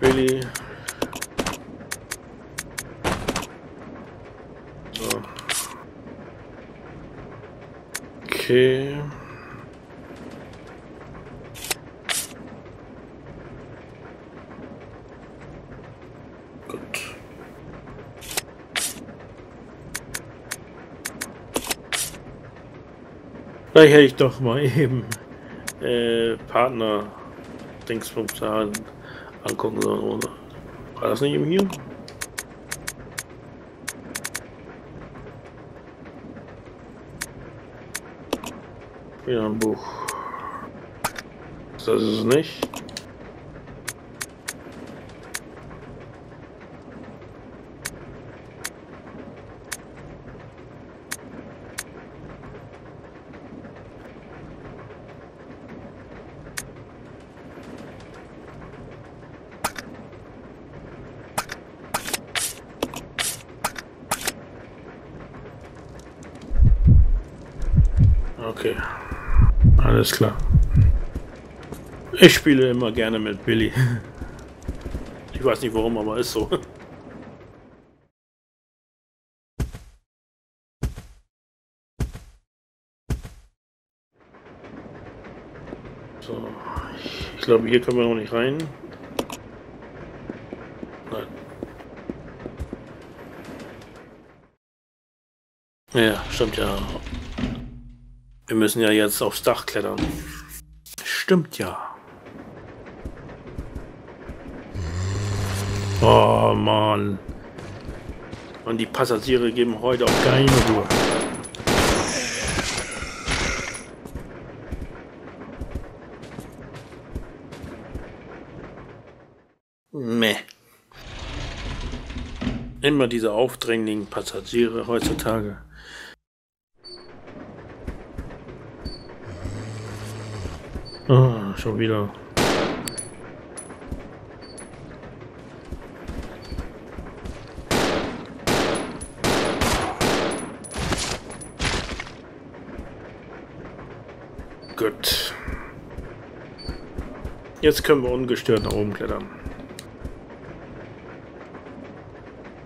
Billy. So. Okay. Vielleicht hätte ich doch mal eben äh, Partner Dingsbums an, angucken sollen, oder? War das nicht eben hier? Wieder ein Buch. Das ist es nicht. Okay. Alles klar. Ich spiele immer gerne mit Billy. Ich weiß nicht warum, aber ist so. So. Ich glaube, hier können wir noch nicht rein. Nein. Ja, stimmt ja. Wir müssen ja jetzt aufs Dach klettern. Stimmt ja. Oh Mann. Und die Passagiere geben heute auch keine Ruhe. Meh. Immer diese aufdringlichen Passagiere heutzutage. Ah, schon wieder. Gut. Jetzt können wir ungestört nach oben klettern.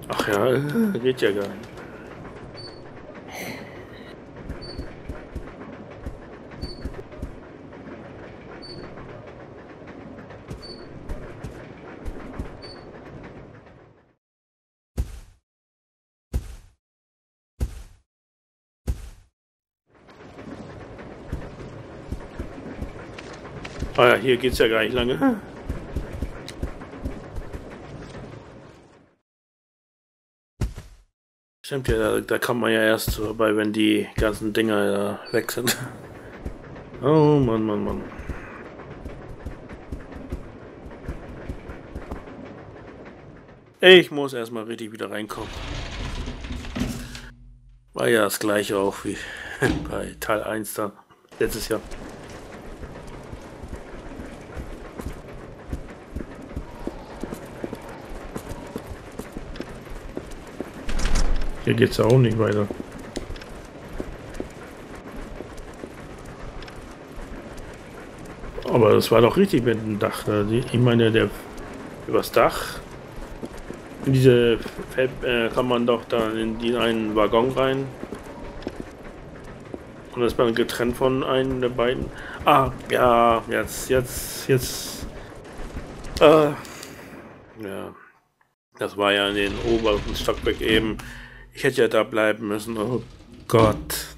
Ach ja, geht ja gar nicht. Ah ja, hier geht's ja gar nicht lange. Stimmt ja, da, da kommt man ja erst vorbei, wenn die ganzen Dinger da weg sind. Oh Mann, Mann, Mann. Ich muss erstmal richtig wieder reinkommen. War ja das gleiche auch wie bei Teil 1 da letztes Jahr. Hier geht's ja auch nicht weiter. Aber das war doch richtig mit dem Dach. Ich meine, der übers Dach. In diese äh, kann man doch dann in die einen Waggon rein. Und ist man getrennt von einem der beiden. Ah, ja, jetzt, jetzt, jetzt. Äh, ja. Das war ja in den oberen Stockwerk eben. Ich hätte ja da bleiben müssen. Oh Gott.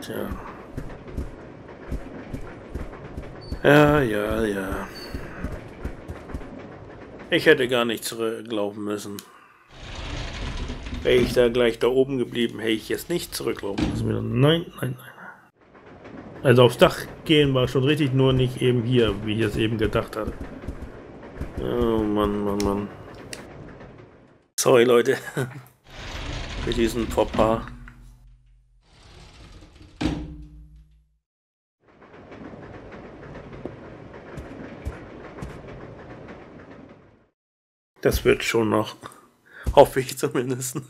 Tja. Ja, ja, ja. Ich hätte gar nicht zurücklaufen müssen. Wäre ich da gleich da oben geblieben, hätte ich jetzt nicht zurücklaufen müssen. Nein, nein, nein. Also aufs Dach gehen war schon richtig, nur nicht eben hier, wie ich es eben gedacht hatte. Oh Mann, Mann, Mann. Sorry, Leute. Für diesen Fauxpas. Das wird schon noch. Hoffe ich zumindest.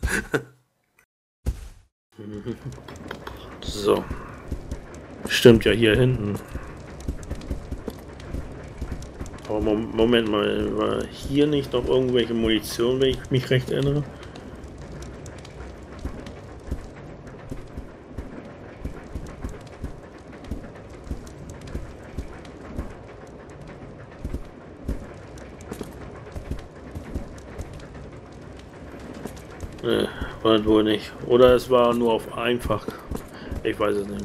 so. Stimmt ja hier hinten. Aber Moment mal, war hier nicht noch irgendwelche Munition, wenn ich mich recht erinnere? Ne, war wohl nicht. Oder es war nur auf einfach. Ich weiß es nicht.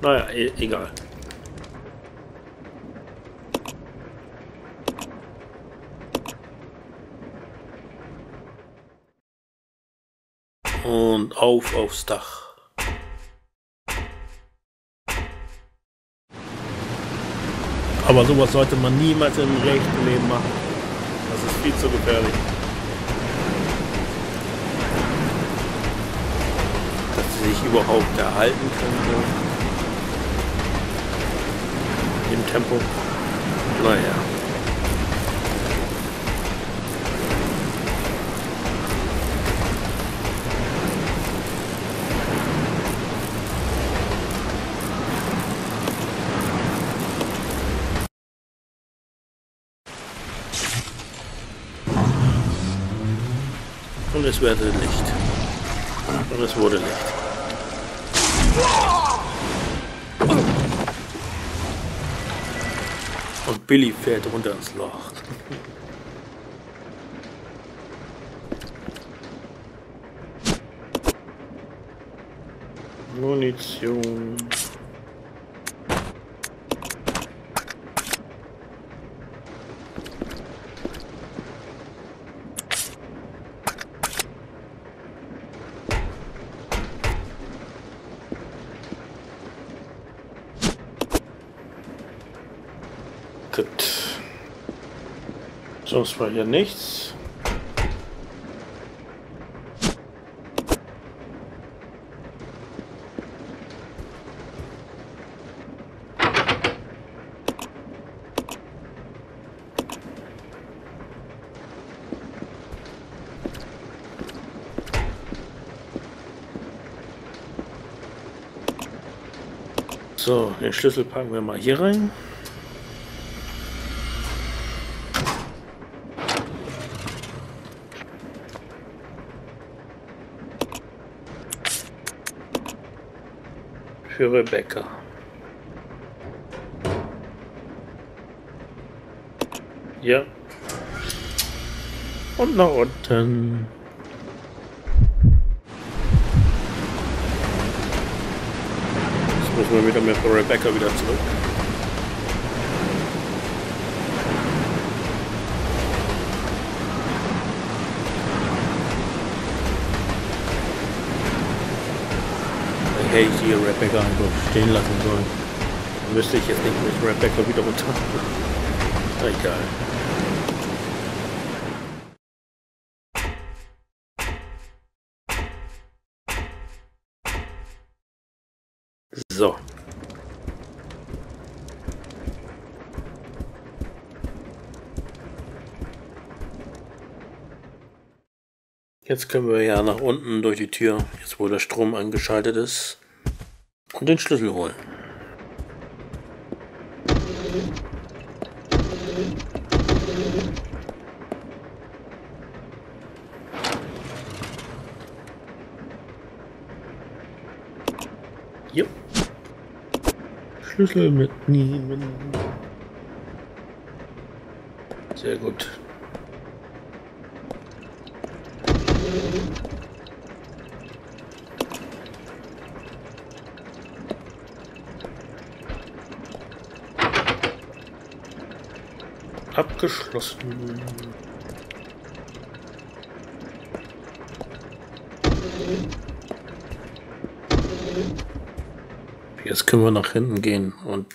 Naja, e egal. Und auf aufs Dach. Aber sowas sollte man niemals im rechten Leben machen. Das ist viel zu gefährlich. sich überhaupt erhalten könnte. Im Tempo. Naja. Es werde Licht. Und es wurde Licht. Und Billy fährt runter ins Loch. Munition. Sonst war hier nichts. So, den Schlüssel packen wir mal hier rein. Für Rebecca. Ja. Und nach unten. Jetzt müssen wir wieder mit Rebecca wieder zurück. Hätte ich die Rebecca einfach stehen lassen sollen. Dann müsste ich jetzt nicht mit Rebecca wieder runter. Egal. So. Jetzt können wir ja nach unten durch die Tür, jetzt wo der Strom angeschaltet ist und den Schlüssel holen. Jo. Schlüssel mitnehmen. Sehr gut. Abgeschlossen. Jetzt können wir nach hinten gehen und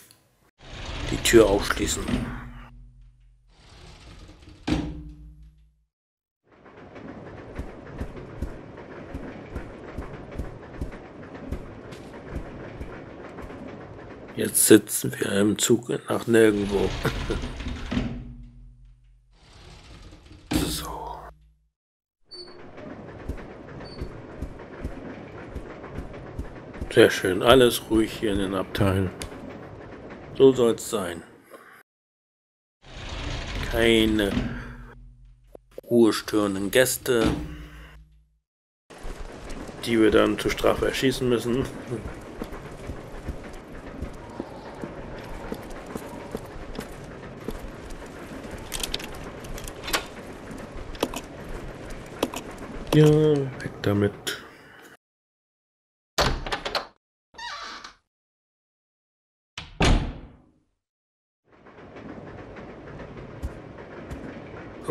die Tür aufschließen. Jetzt sitzen wir im Zug nach nirgendwo. Sehr schön, alles ruhig hier in den Abteilen. So soll es sein. keine ruhestörenden Gäste, die wir dann zur Strafe erschießen müssen. Ja, weg damit.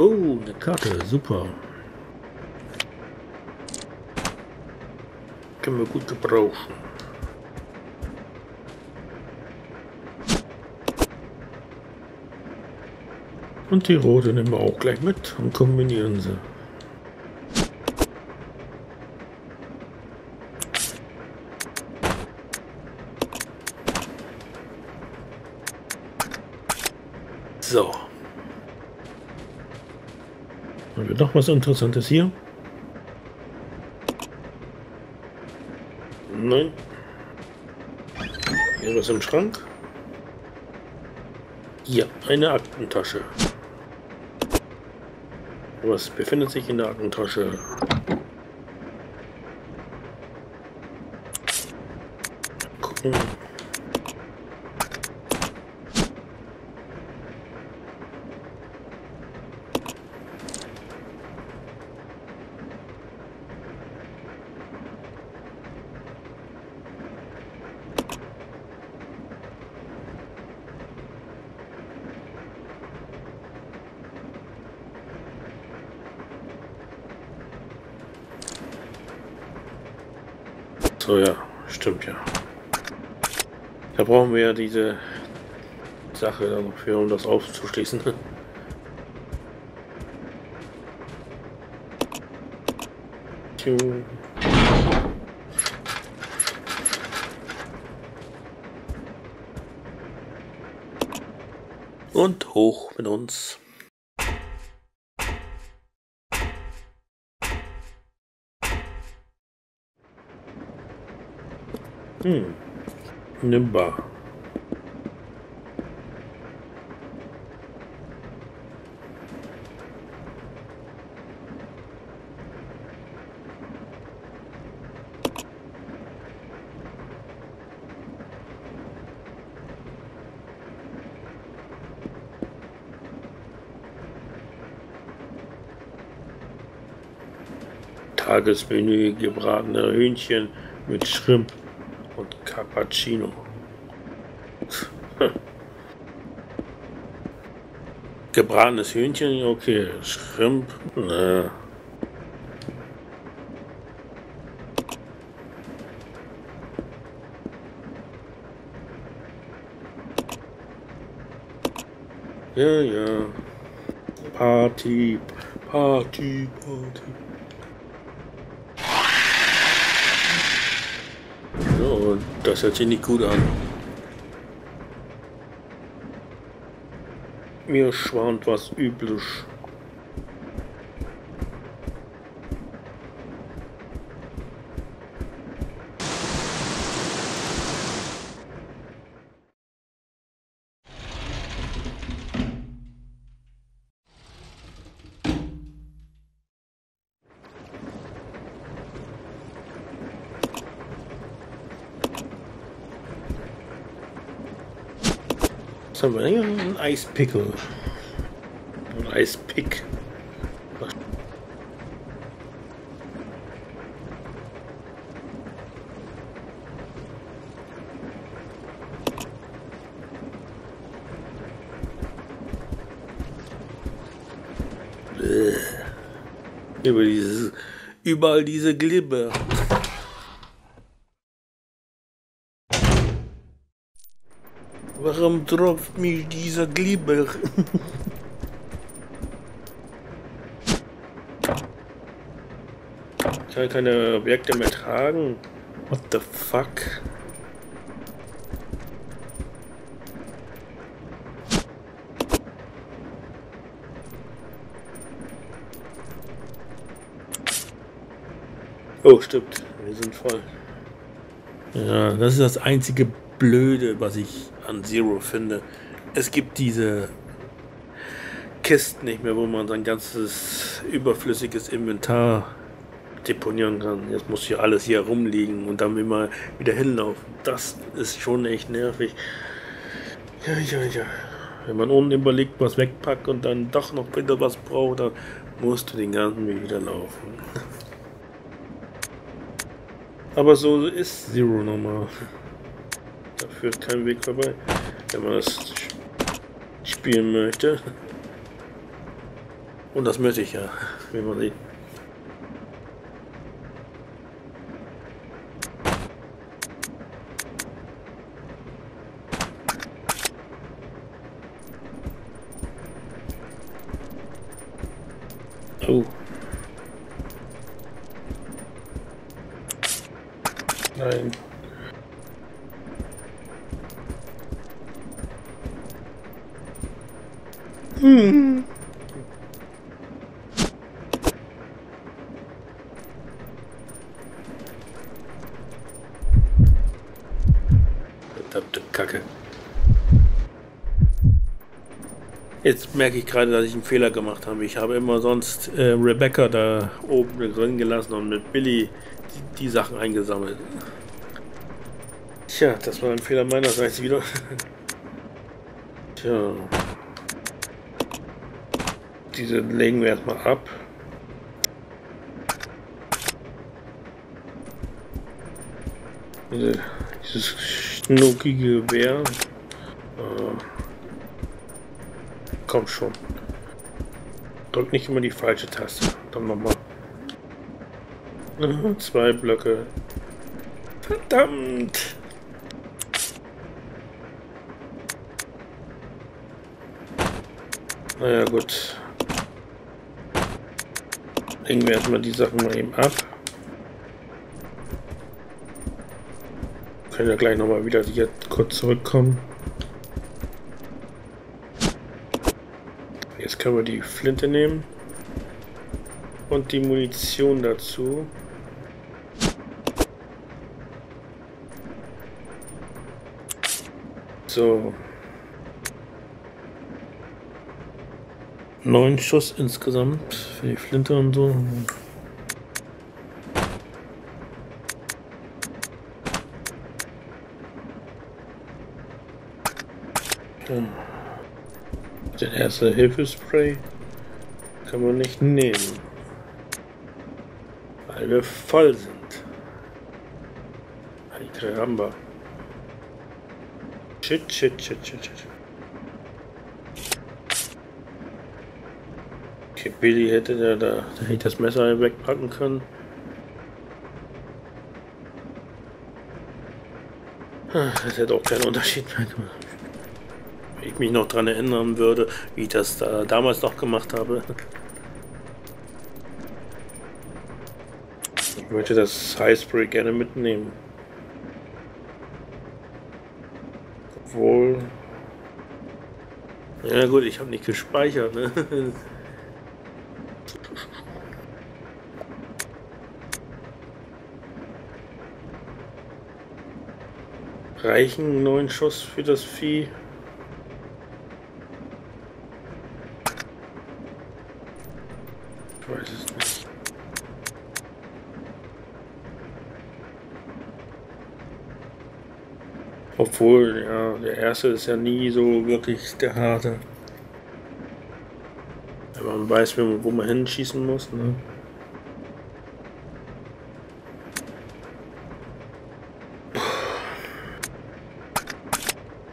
Oh, eine Karte, super. Können wir gut gebrauchen. Und die rote nehmen wir auch gleich mit und kombinieren sie. So. Haben wir noch was Interessantes hier? Nein. Hier was im Schrank? Hier, eine Aktentasche. Was befindet sich in der Aktentasche? Gucken. So, ja, stimmt ja. Brauchen wir ja diese Sache dann für, um das aufzuschließen. Und hoch mit uns. Hm. Nimmbar. Tagesmenü gebratene Hühnchen mit Shrimp und Cappuccino. Gebratenes Hühnchen, okay. Shrimp, ne. Ja, ja. Party, Party, Party. So, das hört sich nicht gut an. Mir schwant was üblich. Was haben wir hier? Ein Eispickel. Ein Eispick. Über dieses, überall diese Glibber. Warum tropft mich dieser Glibber? Ich kann keine Objekte mehr tragen. What the fuck? Oh, stimmt. Wir sind voll. Ja, das ist das einzige Blöde, was ich an Zero finde. Es gibt diese Kisten nicht mehr, wo man sein ganzes überflüssiges Inventar deponieren kann. Jetzt muss hier alles hier rumliegen und dann immer wieder hinlaufen. Das ist schon echt nervig. Ja, ja, ja. Wenn man unüberlegt was wegpackt und dann doch noch wieder was braucht, dann musst du den ganzen Weg wieder laufen. Aber so ist Zero nochmal. Da führt kein Weg vorbei, wenn man das spielen möchte. Und das möchte ich ja, wie man sieht. Oh. Nein. Hm. Verdammte Kacke. Jetzt merke ich gerade, dass ich einen Fehler gemacht habe. Ich habe immer sonst äh, Rebecca da oben drin gelassen und mit Billy die, die Sachen eingesammelt. Tja, das war ein Fehler meinerseits wieder. Tja. Diese legen wir erstmal ab. Diese, dieses schnuckige Gewehr. Äh, komm schon. Drück nicht immer die falsche Taste. Dann nochmal. Zwei Blöcke. Verdammt! Naja, gut. Legen wir erstmal die Sachen mal eben ab. Können ja gleich nochmal wieder jetzt kurz zurückkommen. Jetzt können wir die Flinte nehmen. Und die Munition dazu. So. Neun Schuss insgesamt für die Flinte und so. Ja. Den erste Hilfespray kann man nicht nehmen, weil wir voll sind. Ay caramba. Shit, shit, shit, shit, shit. Okay, Billy hätte da, da, da hätte das Messer wegpacken können. Ah, das hätte auch keinen Unterschied mehr gemacht. Wenn ich mich noch daran erinnern würde, wie ich das da damals noch gemacht habe. Ich möchte das Highspray gerne mitnehmen. Obwohl... Ja gut, ich habe nicht gespeichert. Ne? Reichen neun Schuss für das Vieh? Ich weiß es nicht. Obwohl, ja, der erste ist ja nie so wirklich der harte. Aber man weiß, wo man hinschießen muss, ne?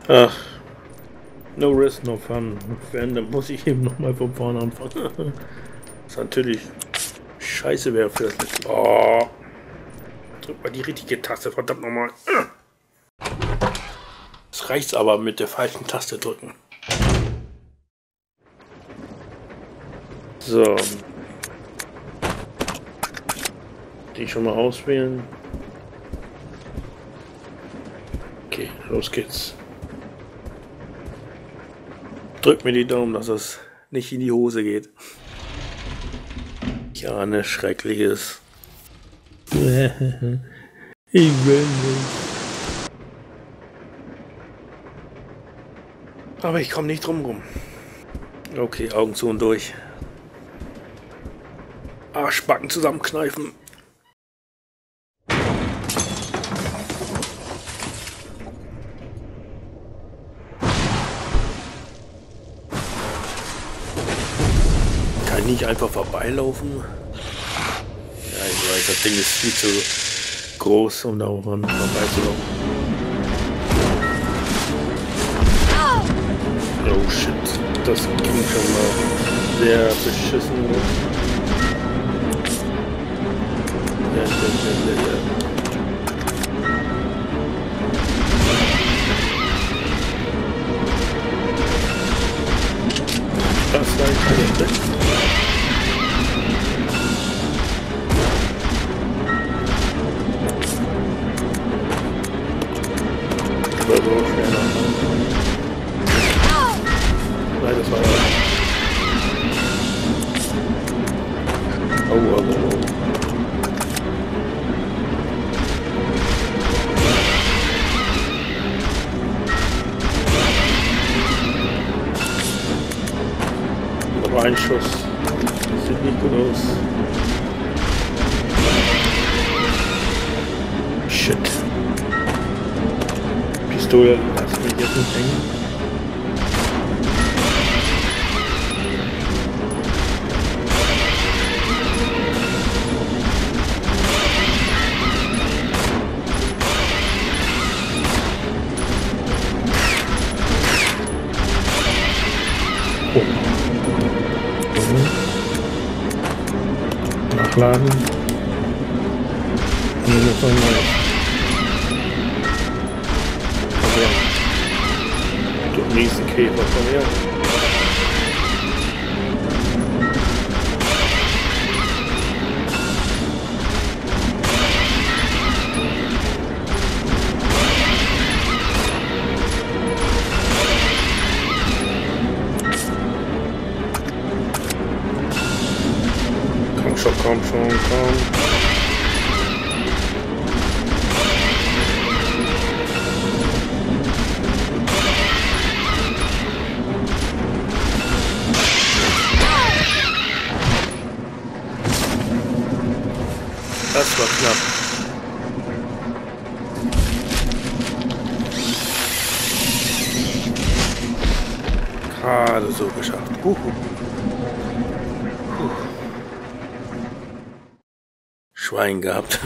Ach. No risk, no fun. Wenn, dann muss ich eben nochmal von vorne anfangen. Was natürlich scheiße wäre für das letzte. Oh. Drück mal die richtige Taste, verdammt nochmal. Es reicht aber mit der falschen Taste drücken. So. Die schon mal auswählen. Okay, los geht's. Drück mir die Daumen, dass es nicht in die Hose geht. Ich ahne Schreckliches. ich will nicht. Aber ich komme nicht drum rum. Okay, Augen zu und durch. Arschbacken zusammenkneifen. Nicht einfach vorbeilaufen? Ja, ich weiß, das Ding ist viel zu groß, um da vorbeizulaufen. Oh shit, das ging schon mal sehr beschissen. Ja, ja, ja, ja, ja. Nachladen. Du Riesenkäfer von her. War knapp. Gerade so geschafft. Uhu. Schwein gehabt.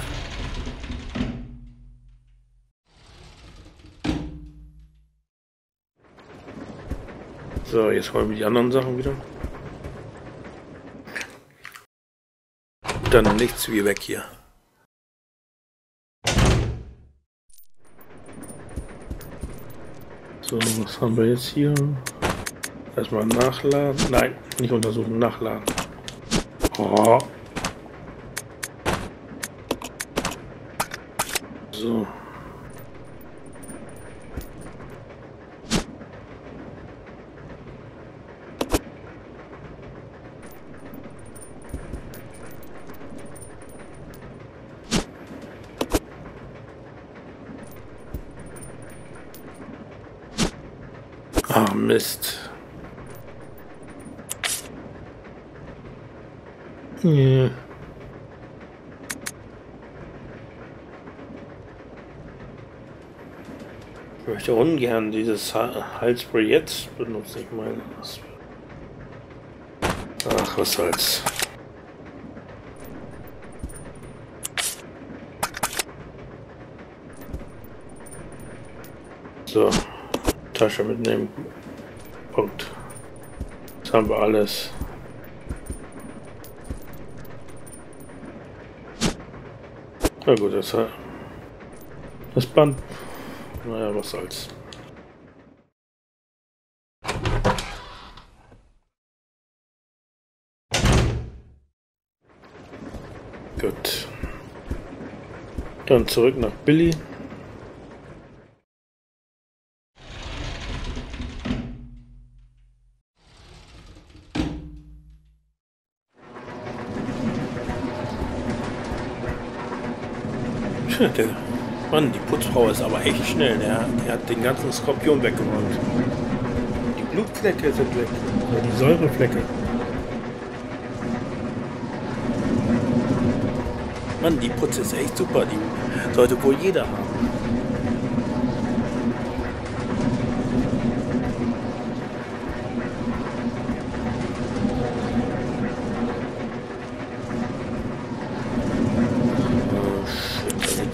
So, jetzt holen wir die anderen Sachen wieder. Dann nichts wie weg hier. So, was haben wir jetzt hier? Erstmal nachladen. Nein, nicht untersuchen, nachladen. Oh. So. Ah, Mist. Yeah. Ich möchte ungern dieses Halsspray jetzt benutzen. Ich meine. Ach, was soll's. So, Tasche mitnehmen. Punkt. Jetzt haben wir alles. Na gut, das, das Band naja, was soll's. Gut. Dann zurück nach Billy. Der Mann, die Putzfrau ist aber echt schnell. Der, der hat den ganzen Skorpion weggeräumt. Die Blutflecke sind weg. Oder die Säureflecke. Mann, die Putze ist echt super. Die sollte wohl jeder haben. Oh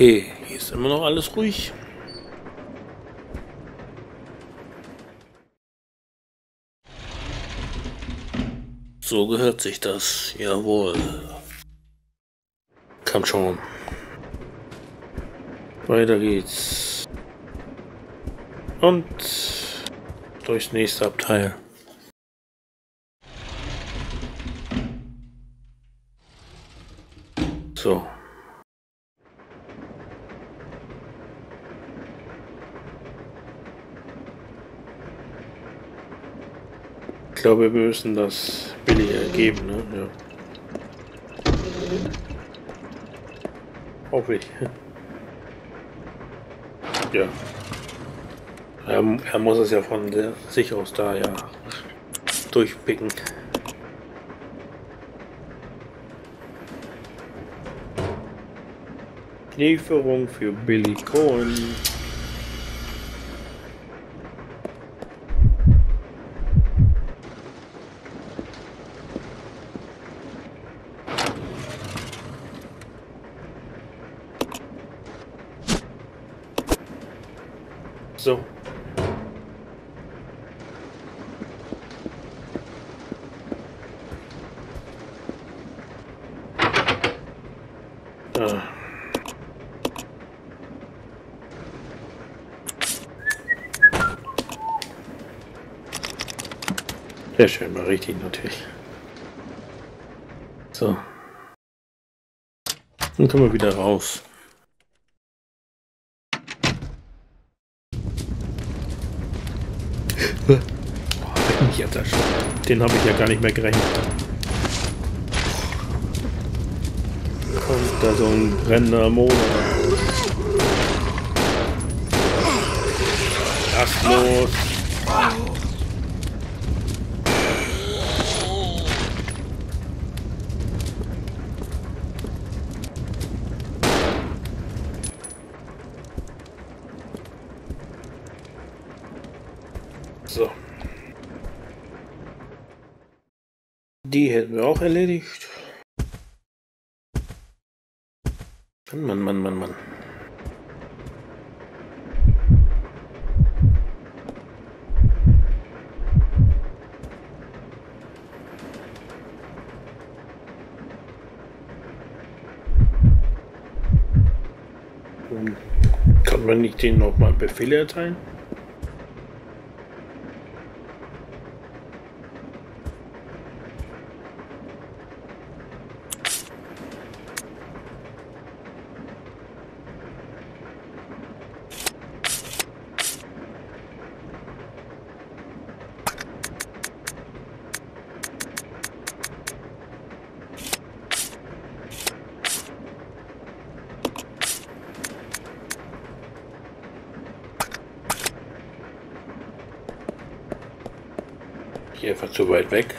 Okay, hier ist immer noch alles ruhig. So gehört sich das, jawohl. Komm schon. Weiter geht's. Und durchs nächste Abteil. So. Ich glaube, wir müssen das Billy ergeben, ne? Ja. Hoffe ich. Ja. Er, er muss es ja von der, sich aus da ja durchpicken. Lieferung für Billy Cohen. So. Ah. Sehr schön, mal richtig natürlich. So. Dann können wir wieder raus. Den habe ich ja gar nicht mehr gerechnet. Kommt da so ein brennender raus. Lass los! So. Die hätten wir auch erledigt. Mann, Mann, Mann, Mann. Hm. Kann man nicht denen noch mal Befehle erteilen? Einfach zu weit weg.